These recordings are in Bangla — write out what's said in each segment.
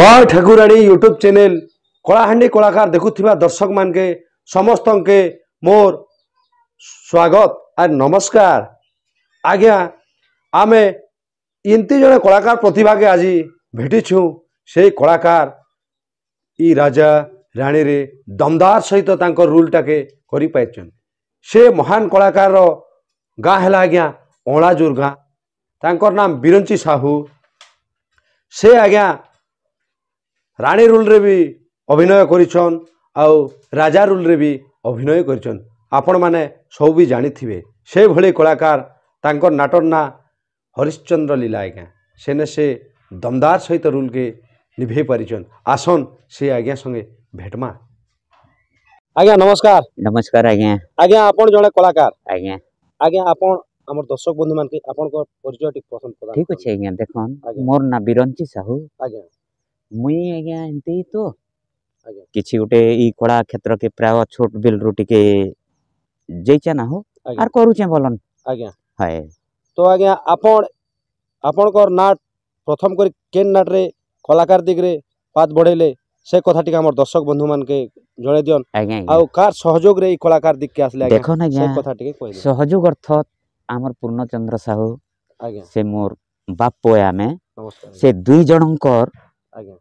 মা ঠাকুরাণী ইউট্ୟୁବ୍ ଚ୍ୟାନେଲ୍ କଳାହାଣ୍ଡି କଳାକାର ଦେଖୁଥିବା ଦର୍ଶକମାନକେ ସମସ୍ତଙ୍କେ ମୋର ସ୍ୱାଗତ ଆର୍ ନମସ୍କାର ଆଜ୍ଞା ଆମେ ଏମିତି ଜଣେ କଳାକାର ପ୍ରତିଭାକେ ଆଜି ଭେଟିଛୁ ସେଇ କଳାକାର ଇ ରାଜା ରାଣୀରେ ଦମଦାର ସହିତ ତାଙ୍କ ରୁଲ୍ଟାକେ କରିପାରିଛନ୍ତି ସେ ମହାନ କଳାକାରର ଗାଁ ହେଲା ଆଜ୍ଞା ଅଁଳାଜୁର ଗାଁ ତାଙ୍କର ନାମ ବିରଞ୍ଚି ସାହୁ ସେ ଆଜ୍ଞା ରାଣୀ ରୁଲ୍ରେ ବି ଅଭିନୟ କରିଛନ୍ ଆଉ ରାଜା ରୁଲ୍ରେ ବି ଅଭିନୟ କରିଛନ୍ ଆପଣମାନେ ସବୁ ବି ଜାଣିଥିବେ ସେଭଳି କଳାକାର ତାଙ୍କର ନାଟର ନାଁ ହରିଶ୍ଚନ୍ଦ୍ର ଲୀଲା ଆଜ୍ଞା ସେନେ ସେ ଦମଦାର ସହିତ ରୁଲ୍କେ ନିଭେଇ ପାରିଛନ୍ ଆସନ୍ ସେ ଆଜ୍ଞା ସଙ୍ଗେ ଭେଟମା ଆଜ୍ଞା ନମସ୍କାର ନମସ୍କାର ଆଜ୍ଞା ଆଜ୍ଞା ଆପଣ ଜଣେ କଳାକାର ଆଜ୍ଞା ଆଜ୍ଞା ଆପଣ আমার দর্শক বন্ধু মানকে আপনার পরিচয়টি পছন্দ ঠিক আছে আজ্ঞা দেখুন মোর না বিরঞ্চি সাহু আজ্ঞা ମୁଇଁ ଆଜ୍ଞା ଏମିତି ତ କିଛି ଗୋଟେ ଇ କଳା କ୍ଷେତ୍ରକେ ପ୍ରାୟ ଛୋଟ ବେଲରୁ ଟିକେ ଯାଇଛେ ନା ହୋ ଆର୍ କରୁଛେ ଭଲନ୍ ଆଜ୍ଞା ହଏ ତ ଆଜ୍ଞା ଆପଣ ଆପଣଙ୍କର ନାଟ ପ୍ରଥମ କରି କେନ୍ ନାଟରେ କଳାକାର ଦିଗରେ ପାଦ ବଢ଼େଇଲେ ସେ କଥା ଟିକେ ଆମର ଦର୍ଶକ ବନ୍ଧୁ ମାନକେ ଜଣେଇ ଦିଅନ୍ ଆଉ କାହାର ସହଯୋଗରେ ଏଇ କଳାକାର ଦିଗକେ ଆସିଲେ ଦେଖନ୍ ଆଜ୍ଞା କଥା ଟିକେ କହିଲେ ସହଯୋଗ ଅର୍ଥ ଆମର ପୂର୍ଣ୍ଣଚନ୍ଦ୍ର ସାହୁ ଆଜ୍ଞା ସେ ମୋର ବାପ ଆମେ ସେ ଦୁଇ ଜଣଙ୍କର ଆଜ୍ଞା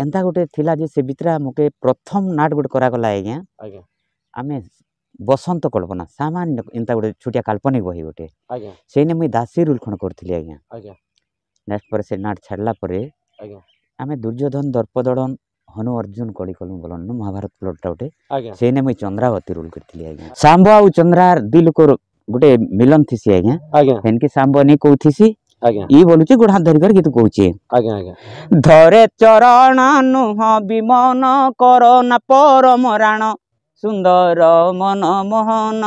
एंता गोटे थी से बितरा मके प्रथम नाट गोटे करा बसंत कल्पना सामान्य एंता गोटे छोटिया काल्पनिक बही गोटे आइ गया दासी रुलखण करथिले आइ गया पर नाट छाडला परे दुर्योधन दर्पदडन हनु अर्जुन कड़ी कलम बोलन महाभारत प्लट टा उठे से ने चंद्रावती रूल करथिले आइ गया सांबो आ चंद्रार दिल गोटे मिलन थी आइ गया आइ सांब नहीं के ଇ ବୋଲୁଛି ଗୋଡ ହାତ ଧରିକରି ଗୀତ କହୁଛି ଧରେ ଚରଣ ନୁହ ବିମନ କର ନା ପରମ ରାଣ ସୁନ୍ଦର ମନ ମୋହନ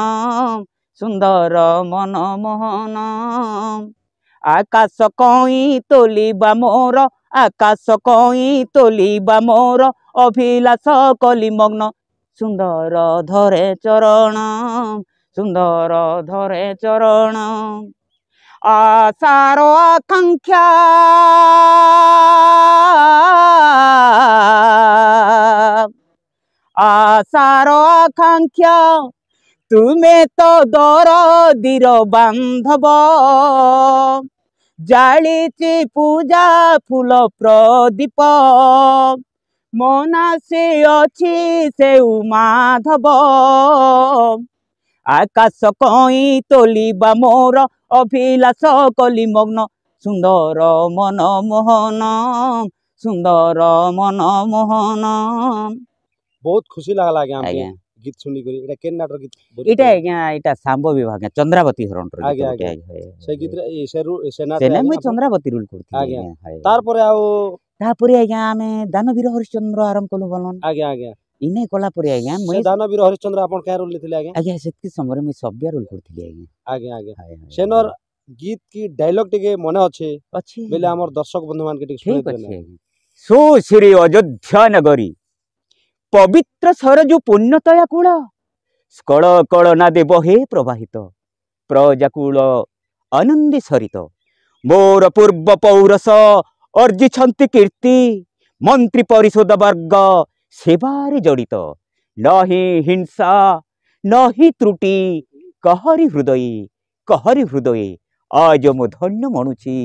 ସୁନ୍ଦର ମନ ମୋହନ ଆକାଶ କଇଁ ତୋଲିବା ମୋର ଆକାଶ କଇଁ ତୋଲିବା ମୋର ଅଭିଳାଷ କଲି ମଗ୍ନ ସୁନ୍ଦର ଧରେ ଚରଣ ସୁନ୍ଦର ଧରେ ଚରଣ ଆଶାରୋ ଆକାଂକ୍ଷା ଆଶାରୋ ଆକାଂକ୍ଷା ତୁମେ ତ ଦର ଦୀର ବାନ୍ଧବ ଜାଳିଛି ପୂଜା ଫୁଲ ପ୍ରଦୀପ ମନାସି ଅଛି ସେଉ ମାଧବ ଆକାଶ କଇଁ ତୋଲିବା ମୋର ଅଭିଳାଷ କଲି ମଗ୍ନ ସୁନ୍ଦର ମନମୋହନ ସୁନ୍ଦର ମନମୋହନ ବହୁତ ଖୁସି ଲାଗ୍ଲା ଆଜ୍ଞା ଆଜ୍ଞା ଗୀତ ଶୁଣିକରି ଏଟା କେନ୍ ନାଟକ ଗୀତ ଏଇଟା ଆଜ୍ଞା ଏଇଟା ସାମ୍ବ ବିଭାଗ ଚନ୍ଦ୍ରାବତୀ ହରଣ୍ଟ ସେ ଗୀତରେ ଚନ୍ଦ୍ରାବତୀ ରୁଲ୍ କରୁଛି ତାପରେ ଆଉ ତାପରେ ଆଜ୍ଞା ଆମେ ଦାନବୀର ହରିଶ୍ଚନ୍ଦ୍ର ଆରମ୍ଭ କଲୁ ବଲନ୍ ଆଜ୍ଞା ଆଜ୍ଞା इन कलापुरी आज्ञा मुझे दान बीर हरिश्चंद्र क्या रोल आज्ञा से समय मुझे सभ्य रोल करी गीत की डायलॉग टिके मन अच्छे बोले आम दर्शक बंधु मान सुश्री अयोध्या नगरी पवित्र सरजु पुण्यतया कूल स्कल कलना देव हे प्रवाहित प्रजाकूल आनंदी सरित मोर पूर्व पौरस अर्जिंट कीर्ति मंत्री परिषद वर्ग সেবারে জড়িত নহি হিংসা নহি ତ୍ରୁଟି କହରି হৃদয়ী କହରି হৃদয়ে আজ ମୁଁ ଧନ୍ୟ ମଣୁଛି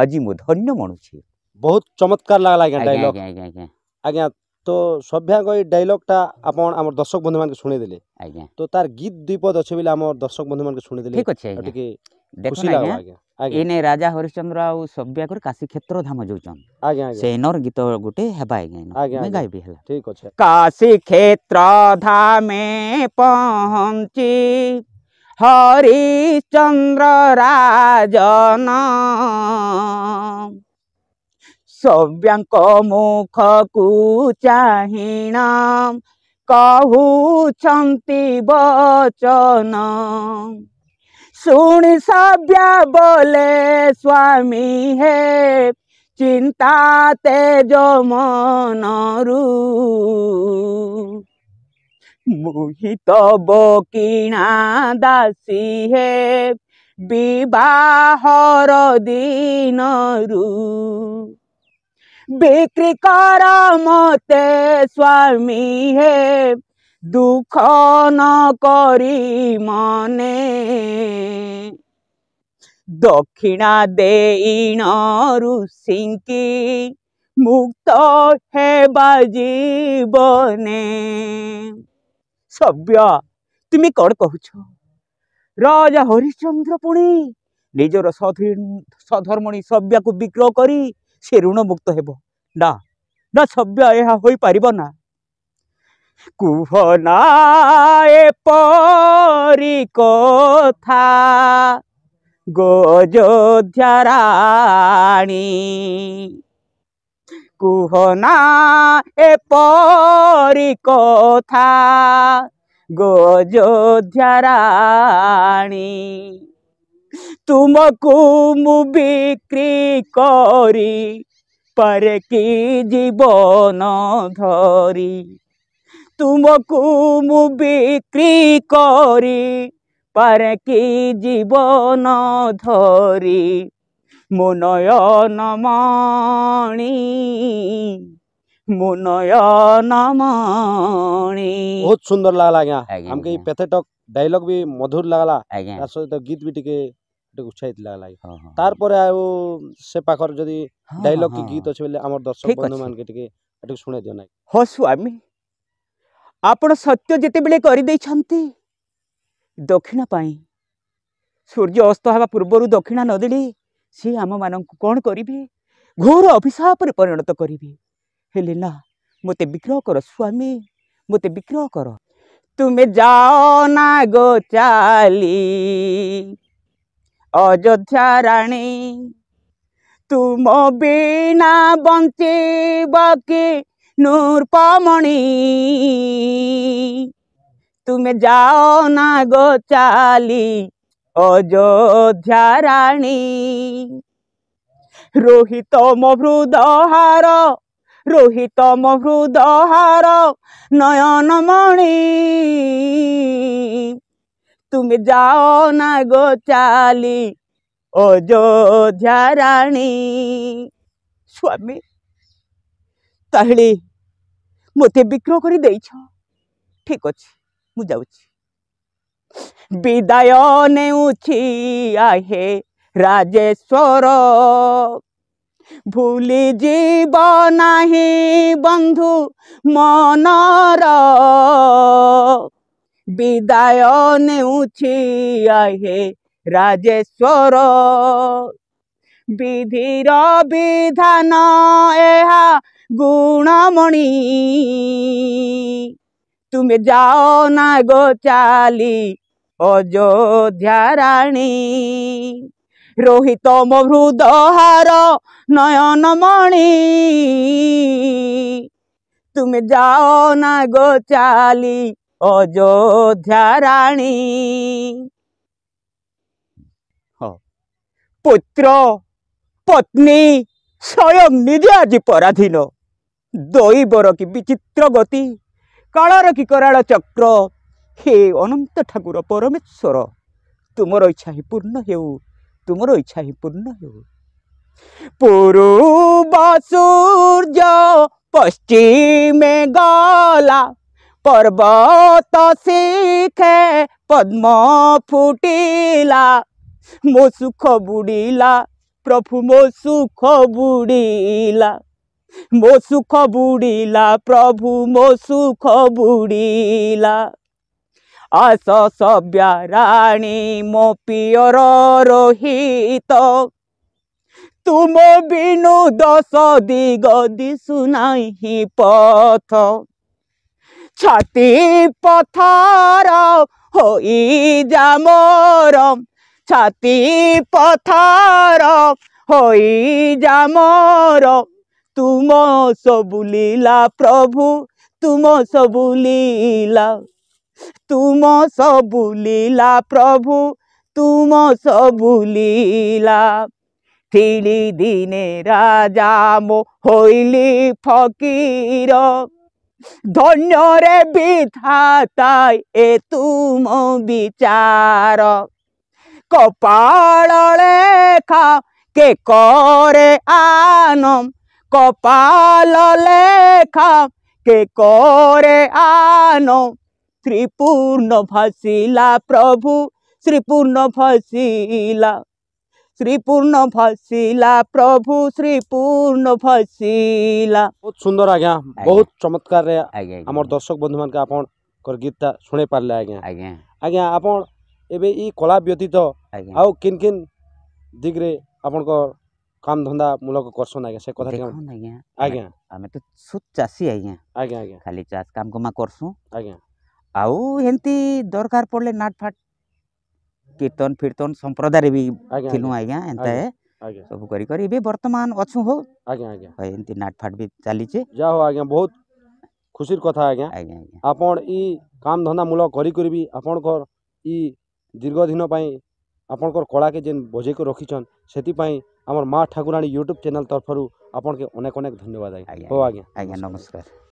ଆଜି ମୁଁ ଧନ୍ୟ ମଣୁଛି ବହୁତ ଚମତ୍କାର ଲାଗ୍ଲା ଆଜ୍ଞା ଡାଇଲଗ୍ ଆଜ୍ଞା ତ ସଭ୍ୟାଙ୍କ ଏଇ ଡାଇଲଗ୍ଟା ଆପଣ ଆମର ଦର୍ଶକ ବନ୍ଧୁମାନଙ୍କୁ ଶୁଣେଇଦେଲେ ଆଜ୍ଞା ତ ତାର ଗୀତ ଦୁଇପଦ ପଦ ଅଛି ବୋଲି ଆମର ଦର୍ଶକ ବନ୍ଧୁମାନଙ୍କୁ ଶୁଣେଇଦେଲେ ଠିକ୍ ଅଛି ଟିକେ ଦେଖୁନ୍ ଆଜ୍ଞା ଏଇନେ ରାଜା ହରିଶ୍ଚନ୍ଦ୍ର ଆଉ ସବ୍ୟା କରି କାଶୀ କ୍ଷେତ୍ର ଧାମ ଯାଉଛନ୍ ସେଇନର ଗୀତ ଗୋଟେ ହେବା ଆଜ୍ଞା ଗାଇବି ହେଲା ଠିକ ଅଛି କାଶୀ କ୍ଷେତ୍ର ଧାମେ ପହଞ୍ଚି হরিচন্দ্র রাজন সব্যাঙ্ক মুখকু চাহিণ কহুছন্তি বচন सुन सभ्य बोले स्वामी है चिंता तेजो मनरू मोहित बकिणा दासी है বিবাহর দিনরু বিক্রি কর মতে স্বামী হে দুঃখ ন করি মনে দক্ষিণা দেইন ঋষিঙ্কি মুক্ত হেবা জীবনে ସଭ୍ୟ ତୁମେ କ'ଣ କହୁଛ ରାଜା ହରିଶ୍ଚନ୍ଦ୍ର ପୁଣି ନିଜର ସଧର୍ମଣୀ ସଭ୍ୟାକୁ ବିକ୍ରୟ କରି ସେ ଋଣମୁକ୍ତ ହେବ ନା ନା ସଭ୍ୟ ଏହା ହୋଇପାରିବ ନା কুহনায় পরি কথা গোযোধ্যারাণী কুহনা এ পরি কথা গোযোধ্যারাণী তুমকু মু বিক্রি করি পরে কি জীবন ধরি ତୁମକୁ ମୁଁ ବିକ୍ରି କରି ପାରେ କି ଜୀବନ ଧରି ମୋ ନୟନମଣି ବହୁତ ସୁନ୍ଦର ଲାଗଲା ଆଜ୍ଞା ଆମକେ ପେଥେଟକ ଡାଇଲଗ ବି ମଧୁର ଲାଗଲା ତା ସହିତ ଗୀତ ବି ଟିକେ ଟିକେ ଉତ୍ସାହିତ ଲାଗଲା ତାରପରେ ଆଉ ସେ ପାଖରେ ଯଦି ଡାଇଲଗ କି ଗୀତ ଅଛି ବୋଲେ ଆମର ଦର୍ଶକ ବନ୍ଧୁମାନଙ୍କୁ ଟିକେ ଟିକେ ଶୁଣେଇ ଦିଅ ନାହିଁ ହଁ ସ୍ୱାମୀ ଆପଣ ସତ୍ୟ ଯେତେବେଳେ କରିଦେଇଛନ୍ତି ଦକ୍ଷିଣ ପାଇଁ ସୂର୍ଯ୍ୟ ଅସ୍ତ ହେବା ପୂର୍ବରୁ ଦକ୍ଷିଣା ନ ଦେଲେ ସେ ଆମମାନଙ୍କୁ କ'ଣ କରିବେ ଘୋର ଅଭିଶାପରେ ପରିଣତ କରିବେ ହେଲେ ନା ମୋତେ ବିଗ୍ରହ କର ସ୍ୱାମୀ ମୋତେ ବିଗ୍ରହ କର ତୁମେ ଯାଅ ନା ଗୋ ଚାଲି ଅଯୋଧ୍ୟା ରାଣୀ ତୁମ ବିନା ବଞ୍ଚିବ କି नूर पमणी तुम जाओ ना गो चाली अयोध्या राणी रोहित मृद हार रोहित मृद हार नयन मणि तुम जाओ ना गो चाली अयोध्या राणी स्वामी ତାହେଲେ ମୋତେ ବିକ୍ରୟ କରି ଦେଇଛ ଠିକ ଅଛି ମୁଁ ଯାଉଛି ବିଦାୟ ନେଉଛି ଆହେ ରାଜେଶ୍ୱର ଭୁଲି ଯିବ ନାହିଁ ବନ୍ଧୁ ମନର ବିଦାୟ ନେଉଛି ଆହେ ରାଜେଶ୍ୱର ବିଧିର ବିଧାନ ଏହା गुणमणि तुम्हें जाओ ना गो चाली अयोध्या राणी रोहित मो हृदहार मणि तुम जाओ ना गो चाली अयोध्या राणी हाँ। पुत्र पत्नी स्वयं निजे आज पराधीन দৈবর কি বিচিত্র গতি কালর কি কৰাଳ চক্র হে অনন্ত ঠাকুর পরমেশ্বর তুমর ইচ্ছা হি পূর্ণ হেউ তুমর ইচ্ছা হি পূর্ণ হেউ পূর্বা সূর্য পশ্চিমে গলা পর্বত শিখে পদ্ম ফুটিলা মো সুখ বুড়িলা প্রভু মো সুখ বুড়িলা ମୋ ସୁଖ ବୁଡ଼ିଲା ପ୍ରଭୁ ମୋ ସୁଖ ବୁଡ଼ିଲା ଆସ ସବ୍ୟା ରାଣୀ ମୋ ପିଅର ରୋହିତ ତୁମ ବିନୁ ଦଶ ଦିଗ ଦିଶୁ ନାହିଁ ପଥ ଛାତି ପଥର ହୋଇ ଯାମର ଛାତି ପଥର ହୋଇ ଯାମର ତୁମ ସବୁ ଲୀଲା ପ୍ରଭୁ ତୁମ ସବୁ ଲୀଲା ତୁମ ସବୁ ଲୀଲା ପ୍ରଭୁ ତୁମ ସବୁ ଲୀଲା ଥିଲି ଦିନେ ରାଜା ମୋ ହୋଇଲି ଫକୀର ଧନ୍ୟରେ ବି ଥାଏ ଏ ତୁମ ବିଚାର କପାଳ ଲେଖା କେ କରେ ଆନମ୍ কপাল লেখা কে করে আন শ্রীপূর্ণ ভাসিলা প্রভু শ্রীপূর্ণ ভাসিলা শ্রীপূর্ণ ভাসিলা প্রভু শ্রীপূর্ণ ভাসিলা বহুত সুন্দর আজ্ঞা বহুত চমৎকার আমার দর্শক বন্ধু মানকে আপন কর গীতটা শুনে পারলে আজ্ঞা আজ্ঞা আজ্ঞা আপন এবে ই কলা ব্যতীত আও কিন কিন দিগরে আপনার काम धंधा मूलक करसन दरकार पड़ले नाट फाट कीर्तन फिरतन संप्रदाय भी सब वर्तमान हो आ भी चली छे जा हो बहुत खुशी कथा आ गया काम धंधा मूलक करी दीर्घ दिन पई कला के जेन बजे को रखी छन আমার ମା' ଠାକୁରାଣୀ ୟୁଟ୍ୟୁବ୍ ଚ୍ୟାନେଲ୍ ତରଫରୁ ଆପଣଙ୍କୁ ଅନେକ ଅନେକ ଧନ୍ୟବାଦ ଆଜ୍ଞା ହଉ ଆଜ୍ଞା ଆଜ୍ଞା ନମସ୍କାର